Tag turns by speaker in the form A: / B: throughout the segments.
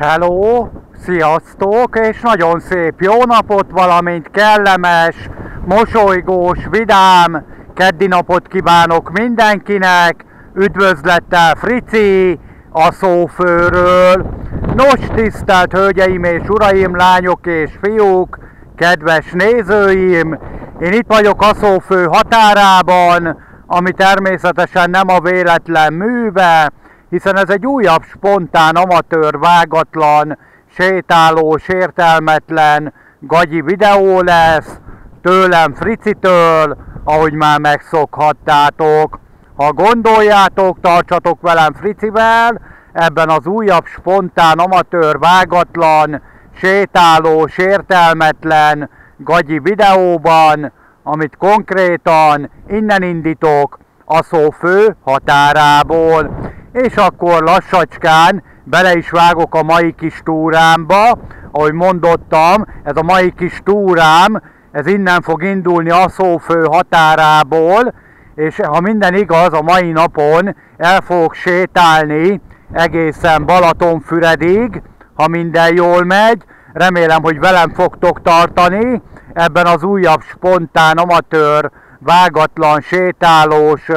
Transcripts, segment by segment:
A: Hello, sziasztok, és nagyon szép jó napot, valamint kellemes, mosolygós, vidám, keddi napot kívánok mindenkinek, üdvözlettel Frici, a szófőről. Nos, tisztelt hölgyeim és uraim, lányok és fiúk, kedves nézőim, én itt vagyok a szófő határában, ami természetesen nem a véletlen műve, hiszen ez egy újabb spontán, amatőr, vágatlan, sétálós, értelmetlen gagyi videó lesz, tőlem Fricitől, ahogy már megszokhattátok. Ha gondoljátok, tartsatok velem Fricivel, ebben az újabb spontán, amatőr, vágatlan, sétálós, értelmetlen gagyi videóban, amit konkrétan innen indítok a szó fő határából és akkor lassacskán bele is vágok a mai kis túrámba, ahogy mondottam, ez a mai kis túrám, ez innen fog indulni a szófő határából, és ha minden igaz, a mai napon el fogok sétálni egészen Balatonfüredig, ha minden jól megy, remélem, hogy velem fogtok tartani ebben az újabb spontán, amatőr, vágatlan, sétálós,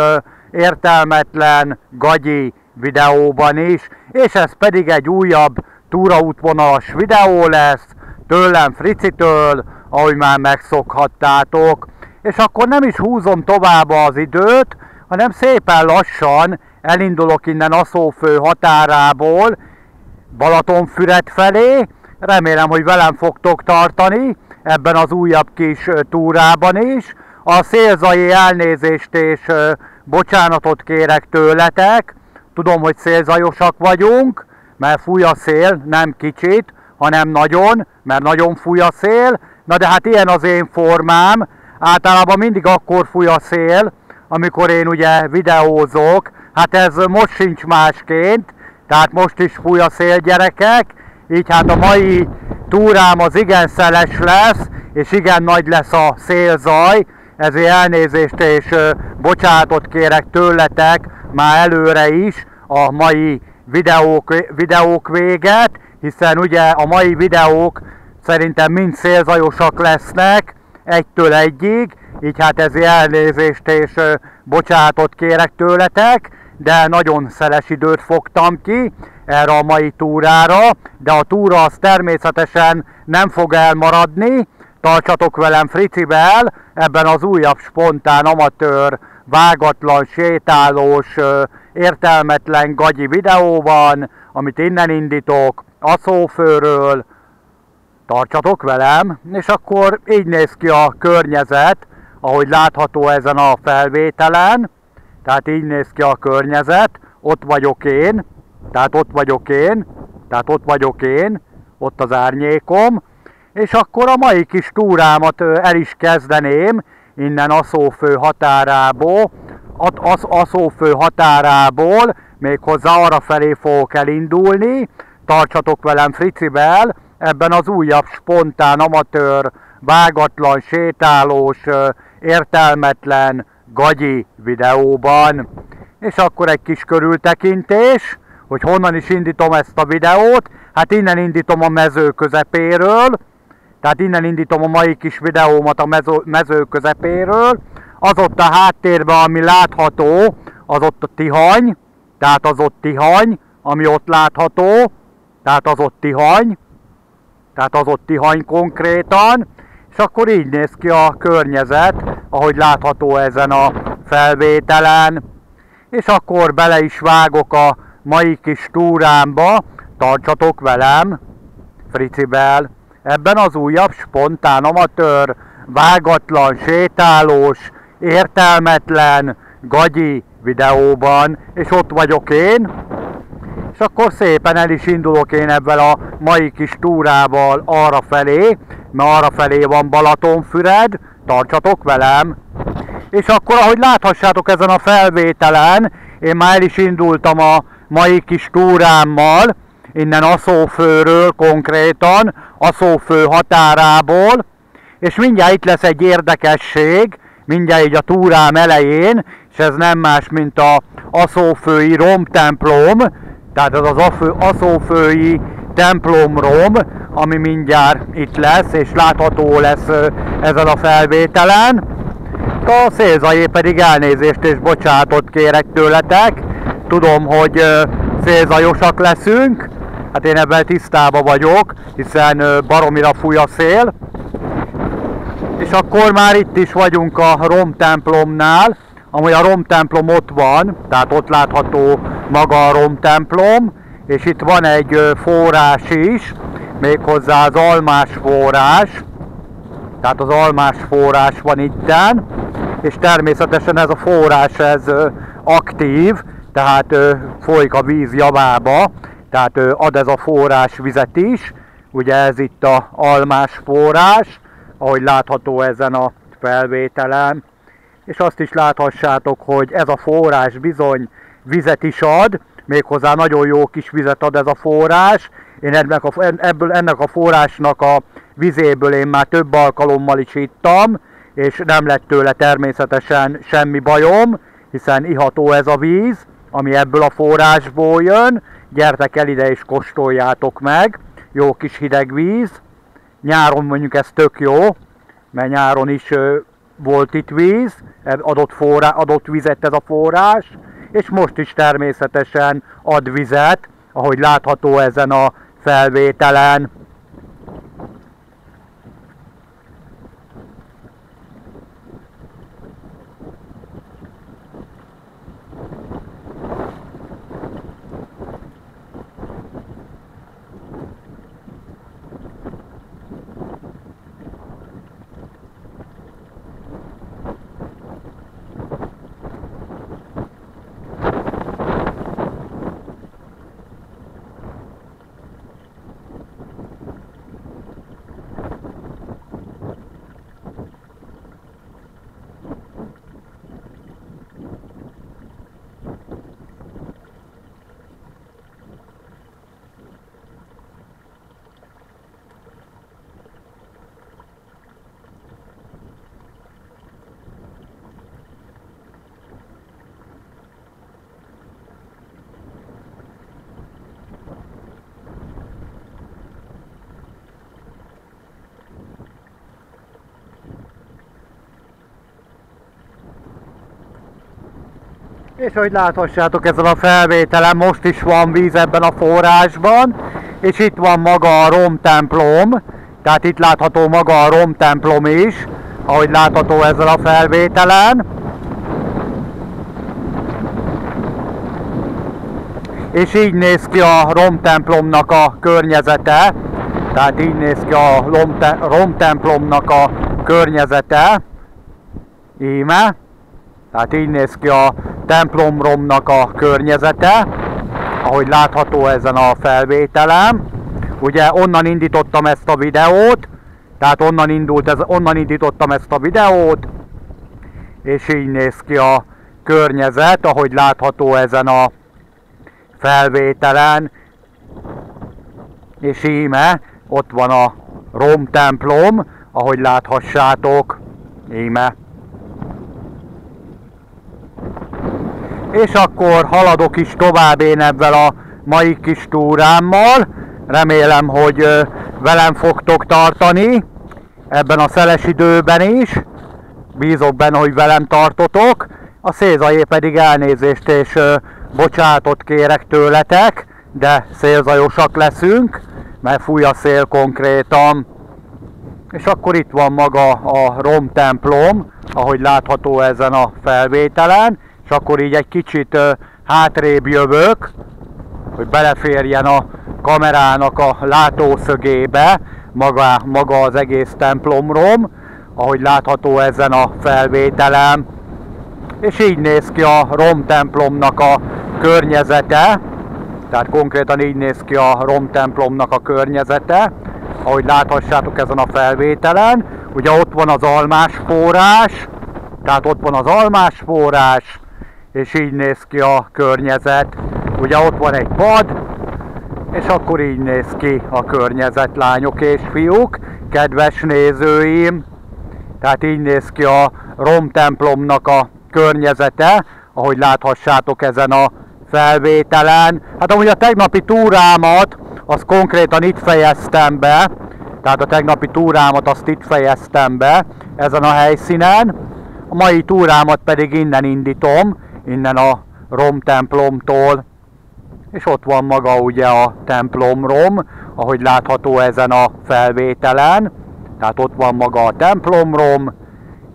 A: értelmetlen, gagyi videóban is, és ez pedig egy újabb túraútvonalas videó lesz, tőlem Fricitől, ahogy már megszokhattátok. És akkor nem is húzom tovább az időt, hanem szépen lassan elindulok innen Aszófő határából, Balatonfüred felé. Remélem, hogy velem fogtok tartani ebben az újabb kis túrában is. A szélzai elnézést és bocsánatot kérek tőletek, Tudom, hogy szélzajosak vagyunk, mert fúj a szél, nem kicsit, hanem nagyon, mert nagyon fúj a szél. Na de hát ilyen az én formám. Általában mindig akkor fúj a szél, amikor én ugye videózok. Hát ez most sincs másként, tehát most is fúj a szél gyerekek. Így hát a mai túrám az igen szeles lesz, és igen nagy lesz a szélzaj, ezért elnézést és bocsánatot kérek tőletek, már előre is a mai videók, videók véget, hiszen ugye a mai videók szerintem mind szélzajosak lesznek, egytől egyig, így hát ezért elnézést és bocsátot kérek tőletek, de nagyon szeles időt fogtam ki erre a mai túrára, de a túra az természetesen nem fog elmaradni, tartsatok velem Fricivel ebben az újabb spontán amatőr vágatlan, sétálós, értelmetlen gagyi videóban, amit innen indítok, a szófőről, tartsatok velem, és akkor így néz ki a környezet, ahogy látható ezen a felvételen, tehát így néz ki a környezet, ott vagyok én, tehát ott vagyok én, tehát ott vagyok én, ott az árnyékom, és akkor a mai kis túrámat el is kezdeném, innen Aszófő határából, az Aszófő határából, méghozzá arra felé fogok elindulni, tartsatok velem Fricivel, ebben az újabb spontán, amatőr, vágatlan, sétálós, értelmetlen, gagyi videóban. És akkor egy kis körültekintés, hogy honnan is indítom ezt a videót. Hát innen indítom a mező közepéről, tehát innen indítom a mai kis videómat a mező, mező közepéről. Az ott a háttérben, ami látható, az ott a tihany, tehát az ott tihany, ami ott látható, tehát az ott tihany, tehát az ott tihany konkrétan, és akkor így néz ki a környezet, ahogy látható ezen a felvételen. És akkor bele is vágok a mai kis túrámba, tartsatok velem, Fricibel ebben az újabb, spontán, amatőr, vágatlan, sétálós, értelmetlen, gagyi videóban, és ott vagyok én, és akkor szépen el is indulok én ebben a mai kis túrával arra felé, mert arra felé van Balatonfüred, tartsatok velem, és akkor ahogy láthassátok ezen a felvételen, én már el is indultam a mai kis túrámmal, innen Aszófőről konkrétan, Aszófő határából, és mindjárt itt lesz egy érdekesség, mindjárt így a túrám elején, és ez nem más, mint a Aszófői romtemplom, tehát ez az Aszófői templomrom, ami mindjárt itt lesz, és látható lesz ezen a felvételen. A szélzajé pedig elnézést és bocsátot kérek tőletek. Tudom, hogy szélzajosak leszünk, hát én ebben tisztában vagyok, hiszen baromira fúj a szél. És akkor már itt is vagyunk a Rom templomnál, amúgy a Rom templom ott van, tehát ott látható maga a Rom templom, és itt van egy forrás is, méghozzá az almás forrás, tehát az almás forrás van itten, és természetesen ez a forrás ez aktív, tehát folyik a víz javába, tehát ad ez a forrás vizet is, ugye ez itt a almás forrás, ahogy látható ezen a felvételen, és azt is láthassátok, hogy ez a forrás bizony vizet is ad, méghozzá nagyon jó kis vizet ad ez a forrás. Én ennek a, ebből, ennek a forrásnak a vizéből én már több alkalommal is ittam, és nem lett tőle természetesen semmi bajom, hiszen iható ez a víz, ami ebből a forrásból jön. Gyertek el ide és kóstoljátok meg, jó kis hideg víz. Nyáron mondjuk ez tök jó, mert nyáron is volt itt víz, adott, forrá, adott vizet ez a forrás, és most is természetesen ad vizet, ahogy látható ezen a felvételen. És hogy láthassátok ezen a felvételen, most is van víz ebben a forrásban, és itt van maga a Rom templom, tehát itt látható maga a Rom templom is, ahogy látható ezzel a felvételen. És így néz ki a Rom templomnak a környezete, tehát így néz ki a Rom templomnak a környezete, íme. Tehát így néz ki a templomromnak a környezete, ahogy látható ezen a felvételem. Ugye onnan indítottam ezt a videót, tehát onnan, indult ez, onnan indítottam ezt a videót, és így néz ki a környezet, ahogy látható ezen a felvételen. És íme, ott van a Rom templom, ahogy láthassátok, íme. És akkor haladok is tovább én ebben a mai kis túrámmal. Remélem, hogy velem fogtok tartani ebben a szeles időben is. Bízok benne, hogy velem tartotok. A szélzajé pedig elnézést és bocsátot kérek tőletek, de szélzajosak leszünk, mert fúj a szél konkrétan. És akkor itt van maga a Rom templom, ahogy látható ezen a felvételen és akkor így egy kicsit hátrébb jövök, hogy beleférjen a kamerának a látószögébe maga, maga az egész templomrom, ahogy látható ezen a felvételem. És így néz ki a Rom templomnak a környezete, tehát konkrétan így néz ki a Rom templomnak a környezete, ahogy láthassátok ezen a felvételen. Ugye ott van az almás forrás, tehát ott van az almás forrás, és így néz ki a környezet. Ugye ott van egy pad, és akkor így néz ki a környezet, lányok és fiúk, kedves nézőim. Tehát így néz ki a Rom templomnak a környezete, ahogy láthassátok ezen a felvételen. Hát amúgy a tegnapi túrámat az konkrétan itt fejeztem be, tehát a tegnapi túrámat azt itt fejeztem be, ezen a helyszínen. A mai túrámat pedig innen indítom, innen a Rom templomtól, és ott van maga ugye a templomrom, ahogy látható ezen a felvételen. Tehát ott van maga a templomrom,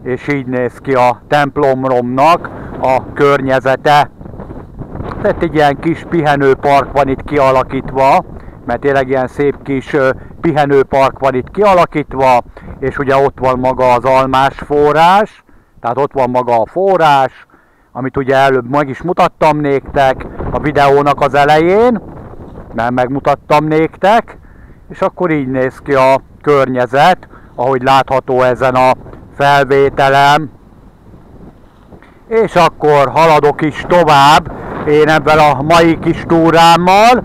A: és így néz ki a templomromnak a környezete. Tehát egy ilyen kis pihenőpark van itt kialakítva, mert tényleg ilyen szép kis pihenőpark van itt kialakítva, és ugye ott van maga az almás forrás, tehát ott van maga a forrás, amit ugye előbb meg is mutattam néktek a videónak az elején, mert megmutattam néktek, és akkor így néz ki a környezet, ahogy látható ezen a felvételem. És akkor haladok is tovább, én ebben a mai kis túrámmal,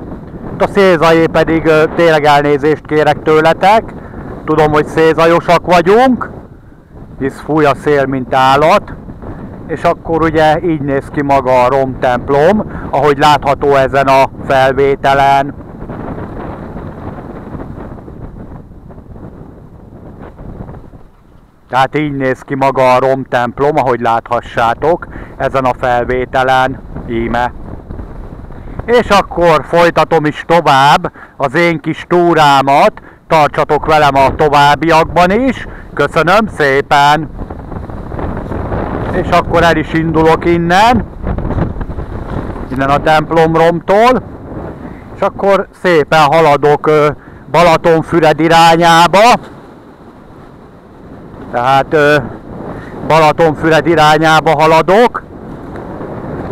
A: a szélzajé pedig tényleg elnézést kérek tőletek, tudom, hogy szélzajosak vagyunk, hisz fúj a szél, mint állat, és akkor ugye így néz ki maga a Rom templom, ahogy látható ezen a felvételen. Tehát így néz ki maga a Rom templom, ahogy láthassátok ezen a felvételen, íme. És akkor folytatom is tovább az én kis túrámat, tartsatok velem a továbbiakban is, köszönöm szépen! És akkor el is indulok innen, innen a templomromtól, és akkor szépen haladok Balatonfüred irányába, tehát Balatonfüred irányába haladok.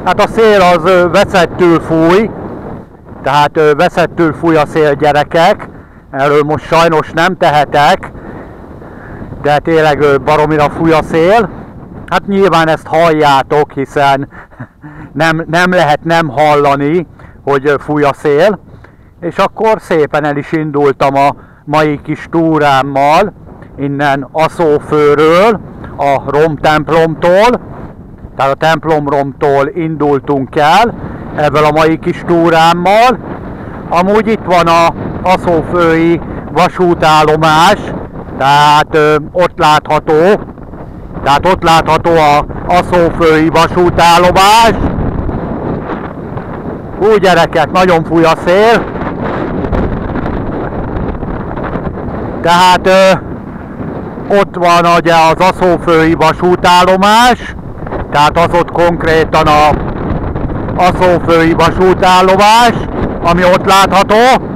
A: Hát a szél az veszettül fúj, tehát veszettül fúj a szél gyerekek, erről most sajnos nem tehetek, de tényleg baromira fúj a szél. Hát nyilván ezt halljátok, hiszen nem, nem lehet nem hallani, hogy fúj a szél. És akkor szépen el is indultam a mai kis túrámmal, innen Aszófőről, a Rom templomtól, tehát a templomromtól indultunk el ebből a mai kis túrámmal. Amúgy itt van a Aszófői vasútállomás, tehát ö, ott látható, tehát ott látható a Aszófői vasútállomás. Úgy gyerekek, nagyon fúj a szél. Tehát ö, ott van ugye az Aszófői vasútállomás, tehát az ott konkrétan a Aszófői vasútállomás, ami ott látható.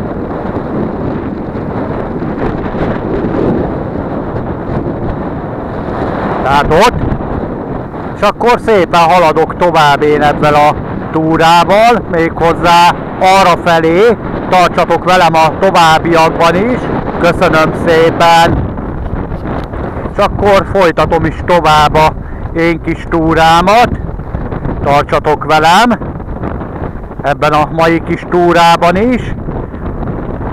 A: Tehát ott. És akkor szépen haladok tovább én ebben a túrával, méghozzá arra felé, tartsatok velem a továbbiakban is. Köszönöm szépen! És akkor folytatom is tovább a én kis túrámat. Tartsatok velem ebben a mai kis túrában is.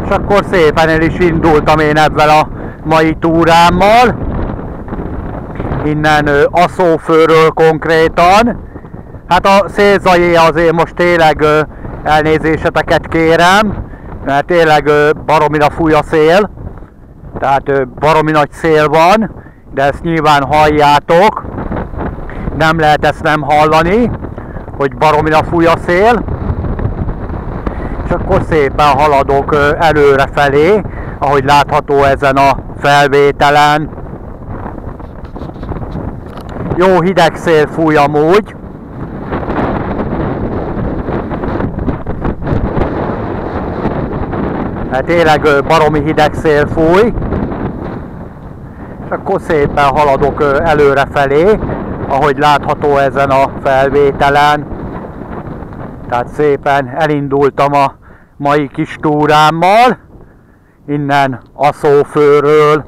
A: És akkor szépen el is indultam én ebben a mai túrámmal. Innen Aszófőről konkrétan. Hát a szélzajé azért most tényleg elnézéseteket kérem, mert tényleg baromira fúj a szél. Tehát baromi nagy szél van, de ezt nyilván halljátok nem lehet ezt nem hallani, hogy baromira fúj a szél. És akkor szépen haladok előre felé, ahogy látható ezen a felvételen. Jó hideg szél fúj amúgy. Hát tényleg baromi hideg szél fúj. És akkor szépen haladok előre felé, ahogy látható ezen a felvételen. Tehát szépen elindultam a mai kis túrámmal, innen a szófőről.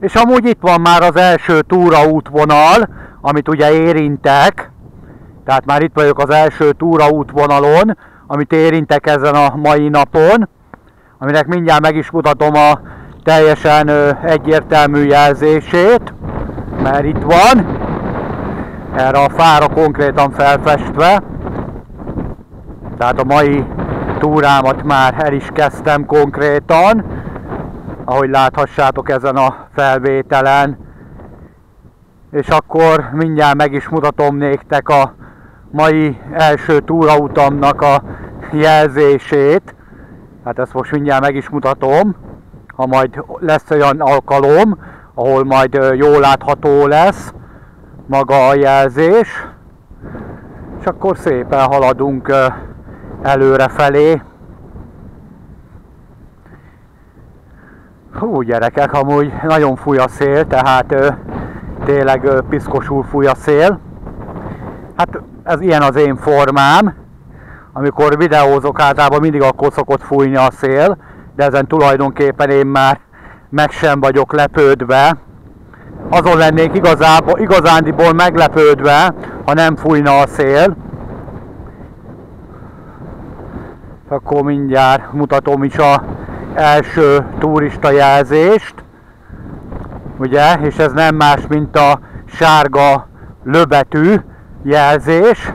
A: És amúgy itt van már az első túraútvonal, amit ugye érintek, tehát már itt vagyok az első túraútvonalon, amit érintek ezen a mai napon, aminek mindjárt meg is mutatom a teljesen egyértelmű jelzését mert itt van, erre a fára konkrétan felfestve, tehát a mai túrámat már el is kezdtem konkrétan, ahogy láthassátok ezen a felvételen. És akkor mindjárt meg is mutatom néktek a mai első túrautamnak a jelzését. Hát ezt most mindjárt meg is mutatom, ha majd lesz olyan alkalom, ahol majd jól látható lesz maga a jelzés. És akkor szépen haladunk előre felé. Hú gyerekek, amúgy nagyon fúj a szél, tehát ö, tényleg ö, piszkosul fúj a szél. Hát ez ilyen az én formám. Amikor videózok, általában mindig akkor szokott fújni a szél, de ezen tulajdonképpen én már meg sem vagyok lepődve. Azon lennék igazából, igazándiból meglepődve, ha nem fújna a szél. Akkor mindjárt mutatom is a első turista jelzést. Ugye, és ez nem más, mint a sárga löbetű jelzés,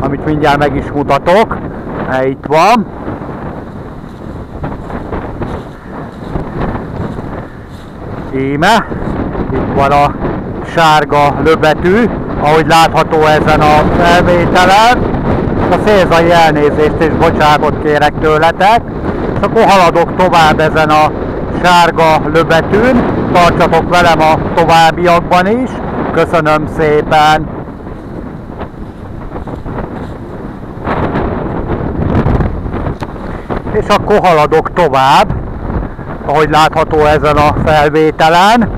A: amit mindjárt meg is mutatok. Itt van. Íme, itt van a sárga löbetű, ahogy látható ezen a felvételen. A szélzai elnézést és bocságot kérek tőletek, és akkor haladok tovább ezen a sárga löbetűn, tartsatok velem a továbbiakban is, köszönöm szépen! És akkor haladok tovább, ahogy látható ezen a felvételen.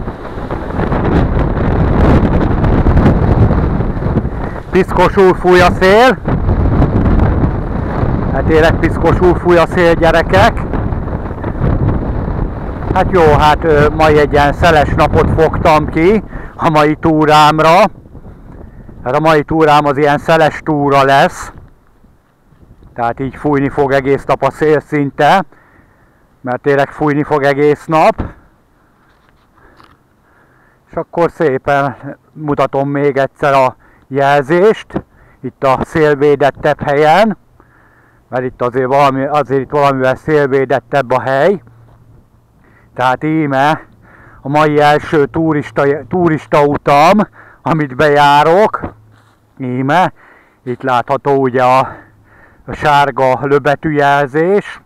A: Piszkosul fúj a szél, Hát tényleg piszkosul fúj a szél gyerekek. Hát jó, hát mai egy ilyen szeles napot fogtam ki a mai túrámra. Hát a mai túrám az ilyen szeles túra lesz. Tehát így fújni fog egész nap a szél szinte. Mert tényleg fújni fog egész nap. És akkor szépen mutatom még egyszer a jelzést. Itt a szélvédettebb helyen mert itt azért, valami, azért itt valamivel szélvédettebb a hely. Tehát íme a mai első turista, turista utam, amit bejárok, íme, itt látható ugye a, a sárga löbetű jelzés.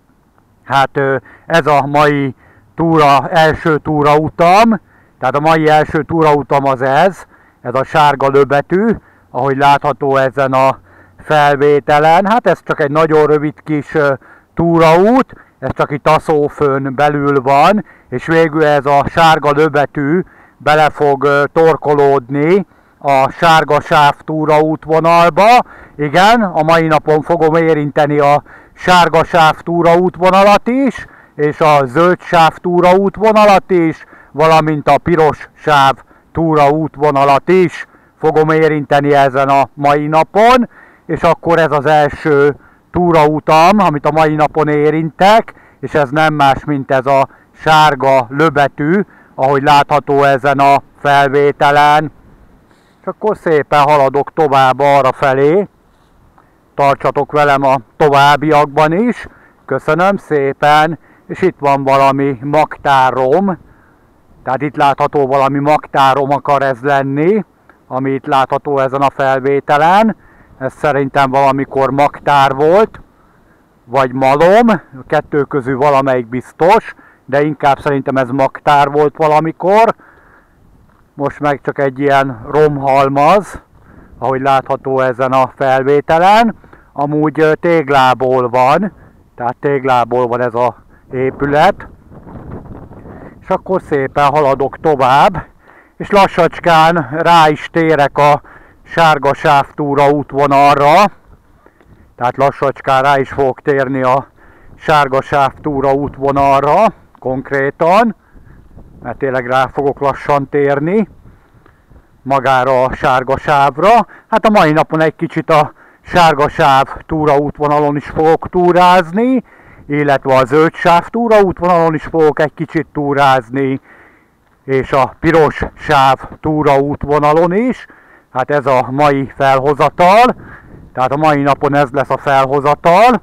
A: Hát ez a mai túra, első túra utam, tehát a mai első túra utam az ez, ez a sárga löbetű, ahogy látható ezen a felvételen. Hát ez csak egy nagyon rövid kis túraút, ez csak itt Taszófön belül van, és végül ez a sárga löbetű bele fog torkolódni a sárga sáv túraútvonalba. Igen, a mai napon fogom érinteni a sárga sáv túraútvonalat is, és a zöld sáv túraútvonalat is, valamint a piros sáv túraútvonalat is fogom érinteni ezen a mai napon és akkor ez az első túrautam, amit a mai napon érintek, és ez nem más, mint ez a sárga löbetű, ahogy látható ezen a felvételen. És akkor szépen haladok tovább arra felé. Tartsatok velem a továbbiakban is. Köszönöm szépen. És itt van valami magtárom. Tehát itt látható valami magtárom akar ez lenni, ami itt látható ezen a felvételen. Ez szerintem valamikor magtár volt, vagy malom, a kettő közül valamelyik biztos, de inkább szerintem ez magtár volt valamikor. Most meg csak egy ilyen romhalmaz, ahogy látható ezen a felvételen. Amúgy téglából van, tehát téglából van ez a épület. És akkor szépen haladok tovább, és lassacskán rá is térek a sárga sávtúra útvonalra, tehát lassacskán rá is fogok térni a sárga sávtúra útvonalra konkrétan, mert tényleg rá fogok lassan térni magára a sárga sávra. Hát a mai napon egy kicsit a sárga sáv túra útvonalon is fogok túrázni, illetve a zöld sáv túra útvonalon is fogok egy kicsit túrázni, és a piros sáv túra útvonalon is. Hát ez a mai felhozatal, tehát a mai napon ez lesz a felhozatal,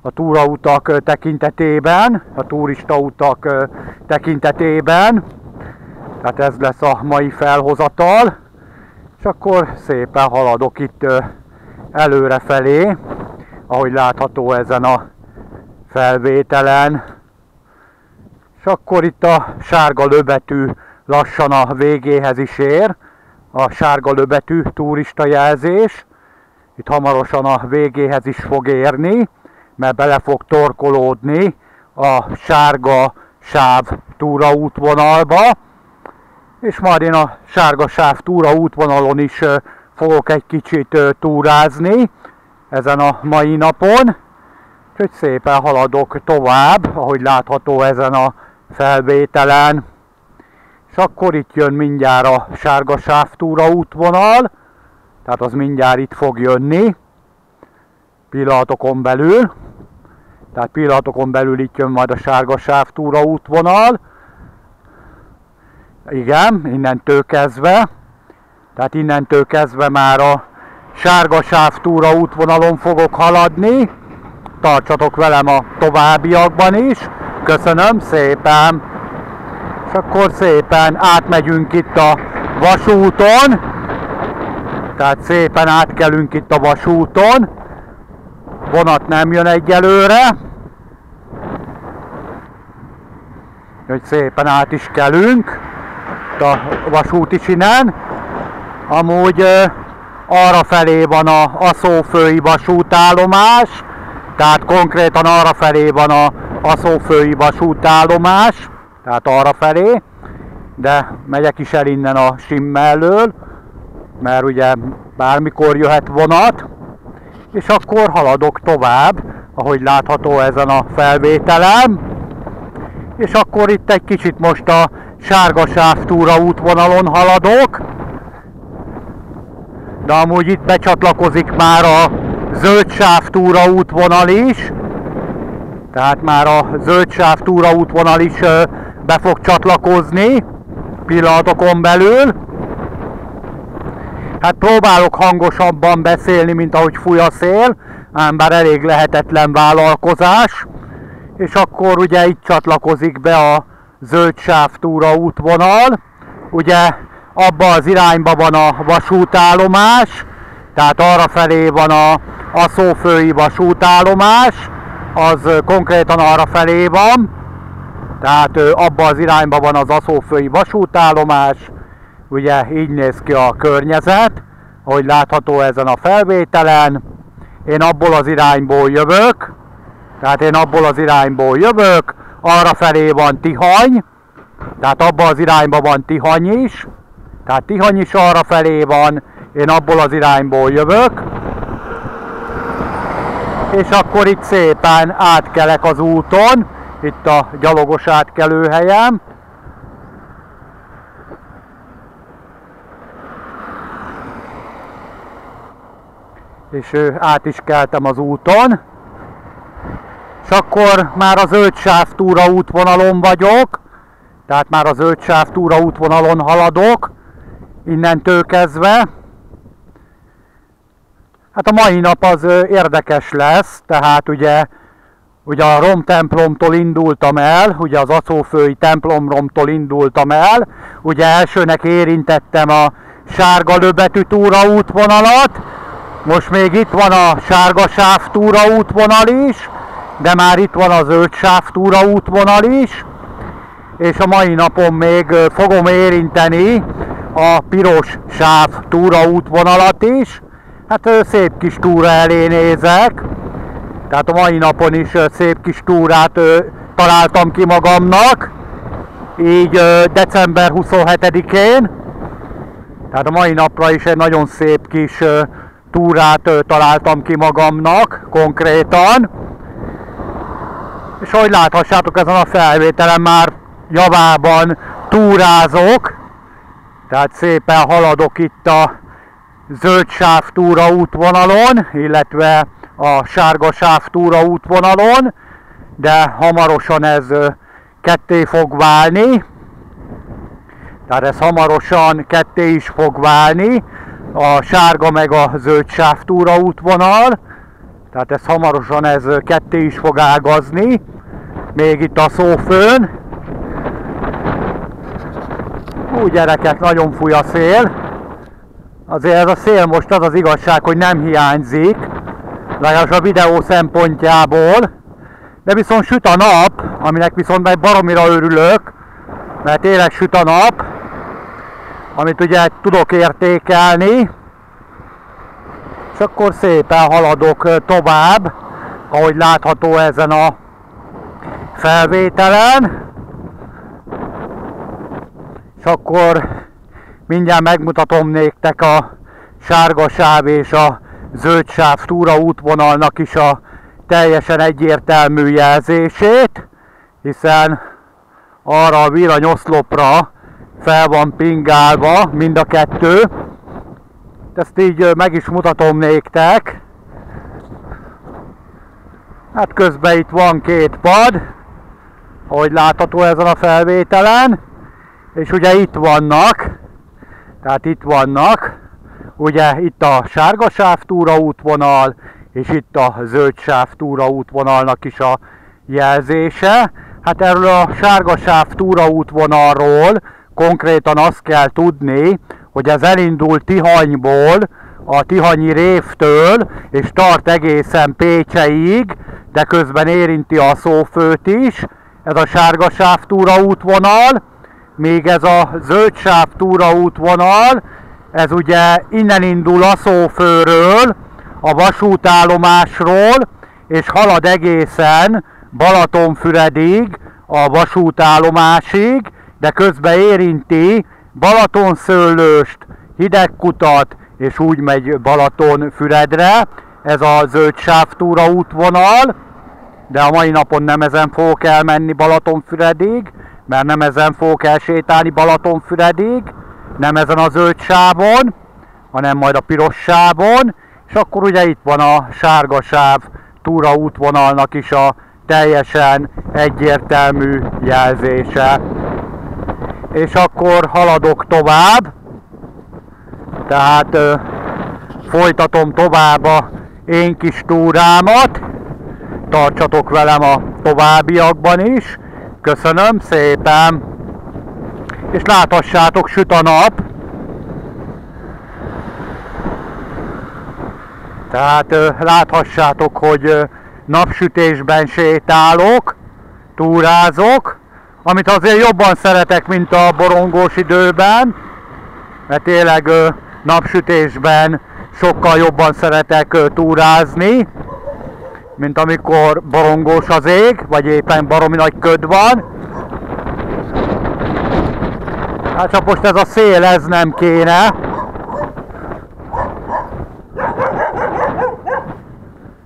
A: a túrautak tekintetében, a turista utak tekintetében. Tehát ez lesz a mai felhozatal. És akkor szépen haladok itt előre felé, ahogy látható ezen a felvételen. És akkor itt a sárga löbetű lassan a végéhez is ér, a sárga löbetű turista jelzés. Itt hamarosan a végéhez is fog érni, mert bele fog torkolódni a sárga sáv túraútvonalba, és majd én a sárga sáv túraútvonalon is fogok egy kicsit túrázni ezen a mai napon. Úgyhogy szépen haladok tovább, ahogy látható ezen a felvételen. És akkor itt jön mindjárt a sárga sávtúra útvonal, tehát az mindjárt itt fog jönni, pillanatokon belül. Tehát pillanatokon belül itt jön majd a sárga sávtúra útvonal. Igen, innentől kezdve. Tehát innentől kezdve már a sárga sávtúra útvonalon fogok haladni. Tartsatok velem a továbbiakban is. Köszönöm szépen! És akkor szépen átmegyünk itt a vasúton. Tehát szépen átkelünk itt a vasúton. Vonat nem jön egyelőre. Hogy szépen át is kelünk. A vasúti sinen. Amúgy arra felé van a Aszófői vasútállomás, tehát konkrétan arra felé van a Aszófői vasútállomás, tehát arra felé, de megyek is el innen a sim mellől, mert ugye bármikor jöhet vonat, és akkor haladok tovább, ahogy látható ezen a felvételem, és akkor itt egy kicsit most a sárga sávtúra útvonalon haladok, de amúgy itt becsatlakozik már a zöld sávtúra útvonal is, tehát már a zöld sávtúra útvonal is be fog csatlakozni pillanatokon belül. Hát próbálok hangosabban beszélni, mint ahogy fúj a szél, ám bár elég lehetetlen vállalkozás. És akkor ugye itt csatlakozik be a zöld sávtúra útvonal. Ugye abba az irányba van a vasútállomás, tehát arra felé van a Aszófői vasútállomás, az konkrétan arra felé van, tehát abba az irányba van az Aszófői vasútállomás, ugye így néz ki a környezet, ahogy látható ezen a felvételen. Én abból az irányból jövök, tehát én abból az irányból jövök, arra felé van Tihany, tehát abba az irányba van Tihany is, tehát Tihany is arra felé van, én abból az irányból jövök, és akkor itt szépen átkelek az úton, itt a gyalogos átkelő helyem. És át is keltem az úton. És akkor már a zöld sávtúra útvonalon vagyok, tehát már a zöld sávtúra útvonalon haladok, innentől kezdve. Hát a mai nap az érdekes lesz, tehát ugye ugye a Rom templomtól indultam el, ugye az Acófői templomromtól indultam el, ugye elsőnek érintettem a sárga löbetű túra útvonalat, most még itt van a sárga sávtúra útvonal is, de már itt van a zöld sávtúra útvonal is, és a mai napon még fogom érinteni a piros sáv túra útvonalat is. Hát szép kis túra elé nézek, tehát a mai napon is szép kis túrát találtam ki magamnak, így december 27-én. Tehát a mai napra is egy nagyon szép kis túrát találtam ki magamnak konkrétan. És hogy láthassátok ezen a felvételen már javában túrázok, tehát szépen haladok itt a zöld túra útvonalon, illetve a sárga sávtúra útvonalon, de hamarosan ez ketté fog válni, tehát ez hamarosan ketté is fog válni, a sárga meg a zöld sávtúra útvonal, Tehát ez hamarosan ez ketté is fog ágazni, még itt a szófőn. Úgy gyerekek, nagyon fúj a szél. Azért ez a szél most az az igazság, hogy nem hiányzik, legalábbis a videó szempontjából. De viszont süt a nap, aminek viszont meg baromira örülök, mert tényleg süt a nap, amit ugye tudok értékelni. És akkor szépen haladok tovább, ahogy látható ezen a felvételen. És akkor mindjárt megmutatom néktek a sárga sáv és a zöld sáv túraútvonalnak is a teljesen egyértelmű jelzését, hiszen arra a villanyoszlopra fel van pingálva mind a kettő. Ezt így meg is mutatom néktek. Hát közben itt van két pad, ahogy látható ezen a felvételen, és ugye itt vannak, tehát itt vannak, ugye itt a sárga sáv túraútvonal, és itt a zöld sáv túraútvonalnak is a jelzése. Hát erről a sárga sáv túraútvonalról konkrétan azt kell tudni, hogy ez elindul Tihanyból, a Tihanyi révtől, és tart egészen Pécseig, de közben érinti a szófőt is, ez a sárga sávtúra útvonal, még ez a zöld sávtúra útvonal, ez ugye innen indul a szófőről, a vasútállomásról, és halad egészen Balatonfüredig, a vasútállomásig, de közben érinti Balatonszőlőst, Hidegkutat, és úgy megy Balatonfüredre. Ez a zöld sávtúra útvonal, de a mai napon nem ezen fogok elmenni Balatonfüredig, mert nem ezen fogok elsétálni Balatonfüredig, nem ezen a zöld sávon, hanem majd a piros sávon, és akkor ugye itt van a sárga sáv túra útvonalnak is a teljesen egyértelmű jelzése. És akkor haladok tovább, tehát ö, folytatom tovább a én kis túrámat, tartsatok velem a továbbiakban is, köszönöm szépen, és láthassátok, süt a nap, tehát láthassátok, hogy napsütésben sétálok, túrázok, amit azért jobban szeretek, mint a borongós időben, mert tényleg napsütésben sokkal jobban szeretek túrázni, mint amikor borongós az ég, vagy éppen baromi nagy köd van. Hát csak most ez a szél, ez nem kéne.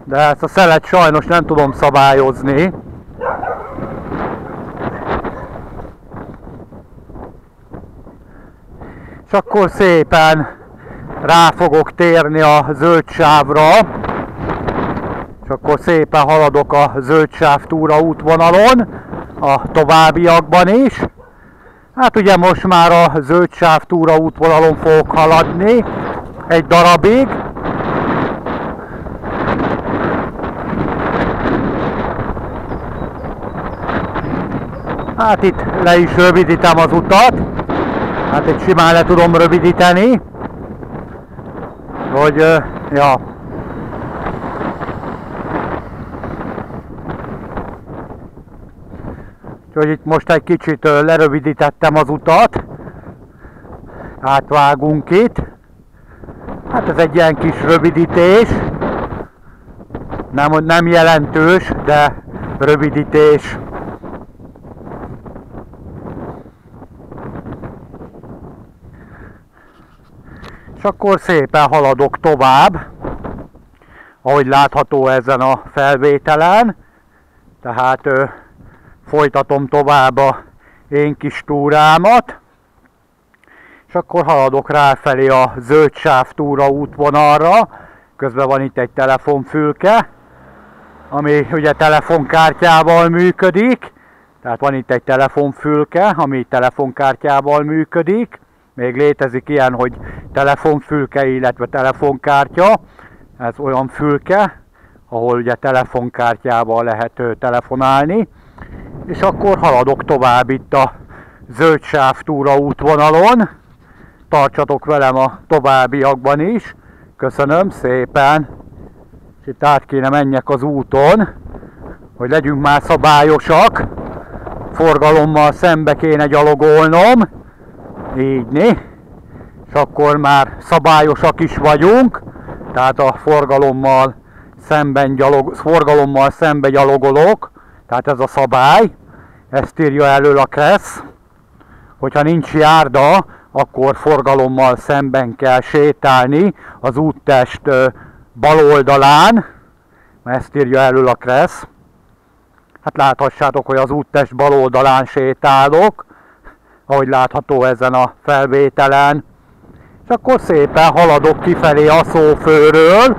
A: De ezt a szelet sajnos nem tudom szabályozni. És akkor szépen rá fogok térni a zöld sávra. És akkor szépen haladok a zöld sáv túra útvonalon, a továbbiakban is. Hát ugye most már a zöld sáv túra útvonalon fogok haladni egy darabig. Hát itt le is rövidítem az utat. Hát egy simán le tudom rövidíteni. Hogy, ja. Úgyhogy itt most egy kicsit lerövidítettem az utat. Átvágunk itt. Hát ez egy ilyen kis rövidítés. Nem, nem jelentős, de rövidítés. akkor szépen haladok tovább, ahogy látható ezen a felvételen. Tehát folytatom tovább a én kis túrámat, és akkor haladok ráfelé a zöld sáv túra útvonalra. Közben van itt egy telefonfülke, ami ugye telefonkártyával működik. Tehát van itt egy telefonfülke, ami telefonkártyával működik. Még létezik ilyen, hogy telefonfülke, illetve telefonkártya. Ez olyan fülke, ahol ugye telefonkártyával lehet telefonálni, és akkor haladok tovább itt a Zöldsáv túra útvonalon. Tartsatok velem a továbbiakban is. Köszönöm szépen. És itt át kéne menjek az úton, hogy legyünk már szabályosak. Forgalommal szembe kéne gyalogolnom. Így né. És akkor már szabályosak is vagyunk. Tehát a forgalommal szemben gyalog, forgalommal szembe gyalogolok. Tehát ez a szabály. Ezt írja elő a KRESZ hogyha nincs járda, akkor forgalommal szemben kell sétálni az úttest bal oldalán, ezt írja elől a Kressz. Hát láthassátok, hogy az úttest bal oldalán sétálok, ahogy látható ezen a felvételen. És akkor szépen haladok kifelé a szófőről.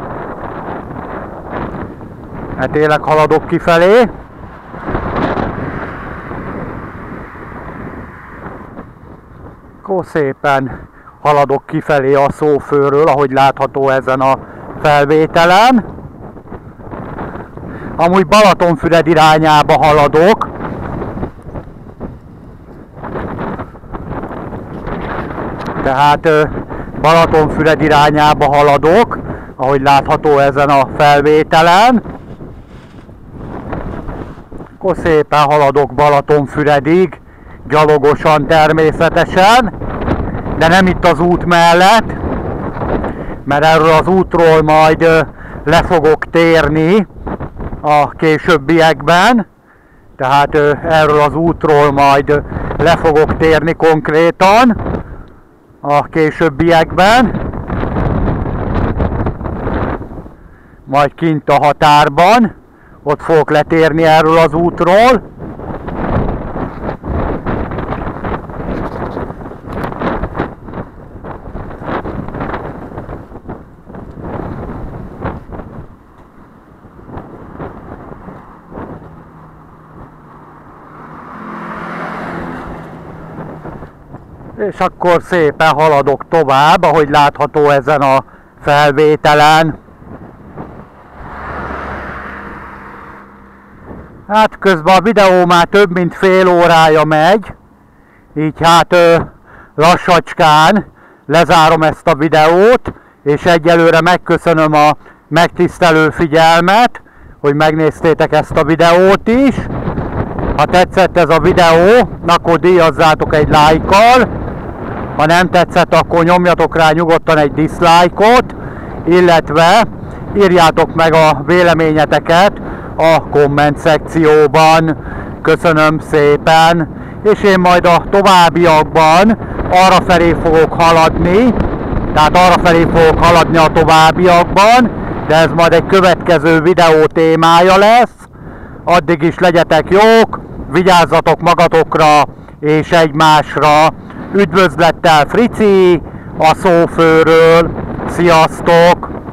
A: Hát tényleg haladok kifelé. Akkor szépen haladok kifelé a szófőről, ahogy látható ezen a felvételen. Amúgy Balatonfüred irányába haladok. Tehát Balatonfüred irányába haladok, ahogy látható ezen a felvételen. Akkor szépen haladok Balatonfüredig gyalogosan természetesen, de nem itt az út mellett, mert erről az útról majd le fogok térni a későbbiekben, tehát erről az útról majd le fogok térni konkrétan a későbbiekben, majd kint a határban, ott fogok letérni erről az útról, és akkor szépen haladok tovább, ahogy látható ezen a felvételen. Hát közben a videó már több mint fél órája megy, így hát lassacskán lezárom ezt a videót, és egyelőre megköszönöm a megtisztelő figyelmet, hogy megnéztétek ezt a videót is. Ha tetszett ez a videó, akkor díjazzátok egy lájkkal, ha nem tetszett, akkor nyomjatok rá nyugodtan egy dislike-ot, illetve írjátok meg a véleményeteket a komment szekcióban. Köszönöm szépen, és én majd a továbbiakban arra felé fogok haladni, tehát arra felé fogok haladni a továbbiakban, de ez majd egy következő videó témája lesz. Addig is legyetek jók, vigyázzatok magatokra és egymásra. Üdvözlettel Frici, a szófőről, sziasztok!